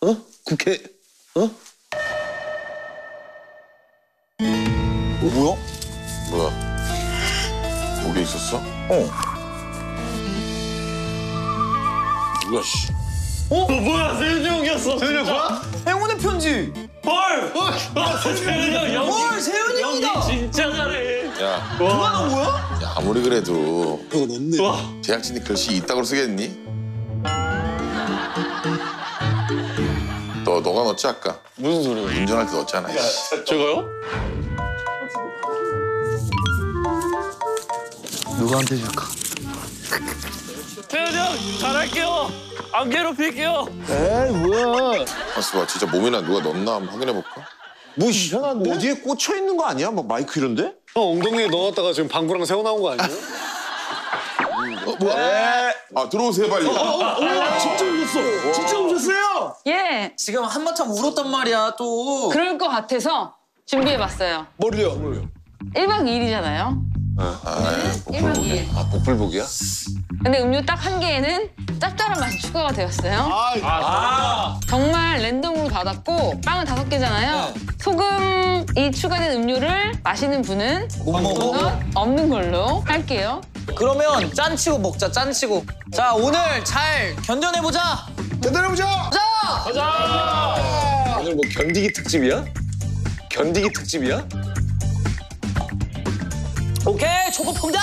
어? 국회 어? 뭐야? 뭐야? 거기 있었어? 어. 뭐야 씨. 어? 뭐야 세윤이 형이었어 세윤이 형 뭐야? 행운의 편지. 헐! 세윤이 형 연기 헐, 세윤이 형이다. 진짜 잘해 야, 누가 넣은 거야? 야 아무리 그래도 이거 넣네 와 제작진이 글씨 이따구로 쓰겠니? 너 너가 넣었지 아까? 무슨 소리야 운전할 때 넣었잖아. 씨. 저거요? 누구한테 줄까? 세윤이 형 잘할게요 안 괴롭힐게요 에이 뭐야? 봤어 봐. 진짜 몸에나 누가 넣었나 한번 확인해 볼까? 뭐 이상한데? 어디에 꽂혀 있는 거 아니야? 막 마이크 이런데? 형 엉덩이에 넣어놨다가 지금 방구랑 새우 나온 거 아니에요? 어, 뭐야? 아 들어오세요 빨리. 진짜 오셨어 진짜 오셨어요 예, 지금 한바탕 울었단 말이야 또. 그럴 것 같아서 준비해봤어요. 머리요 1박 2일이잖아요. 아, 1박 2일. 아 복불복이야? 근데 음료 딱 한 개에는 짭짤한 맛이 추가가 되었어요. 아 정말 랜덤으로 받았고 빵은 다섯 개잖아요. 소금이 추가된 음료를 마시는 분은 먹어? 없는 걸로 할게요. 그러면 짠치고 먹자 짠치고. 자 오늘 잘 견뎌내보자. 대단해보자! 가자. 오늘 뭐 견디기 특집이야? 견디기 특집이야? 오케이 초코 퐁당.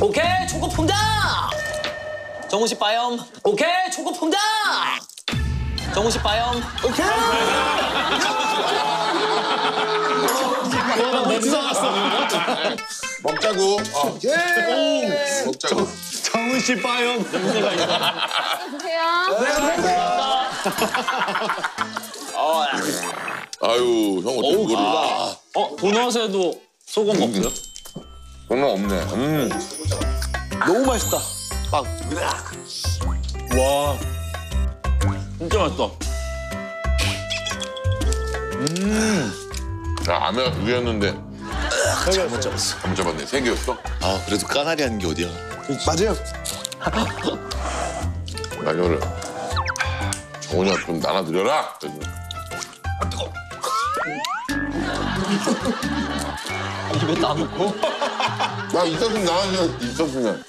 오케이 초코 퐁당. 정우 씨 빠염. 오케이 초코 퐁당. 정우 씨 빠염. 오케이. 먹자고. 어. 먹자고. 정훈 씨 빠염. 드세요. 아유 형 어떻게 그거를? 어? 도넛에도 소금 없어요? 정말 없네. 음. 너무 맛있다 빵 와. 진짜 맛있다 야 아메가 두 개였는데. 잘못 잡았어. 잘못 잡았네. 세 개였어? 아 그래도 까나리 하는 게 어디야? 맞아요. 나 이거를 정훈이가 좀 나눠드려라. 그래서 입에 따놓고. 나 있었으면 나눠주면 있었으면.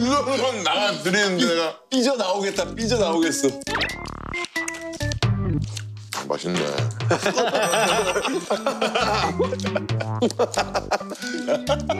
이거는 나눠드리는데 내가 삐져 나오겠다 삐져 나오겠어 맛있네.